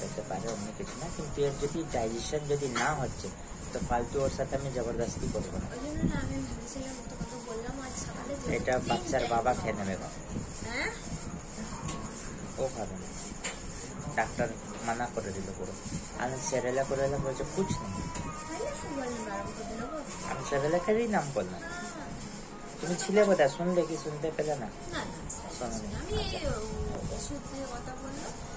হতে পারে অন্য কিছু না কিন্তু এর যদি ডাইজেশন যদি না হচ্ছে তো ফালতু ওর সাথে আমি জবরদস্তি করব না। এটা বাচ্চার বাবা খেয়ে নেবে। হ্যাঁ? ও খাবে না। ডাক্তার মানা করে দিল পুরো। আমি সেরেলা করে এলাম বলছে কুছ নেই আমি সেরেলাকেরই নাম বললাম। তুমি ছিলে কোথায় শুনলে কি? শুনতে পেলে না? শোনো। ওষুধ দিয়ে কথা তো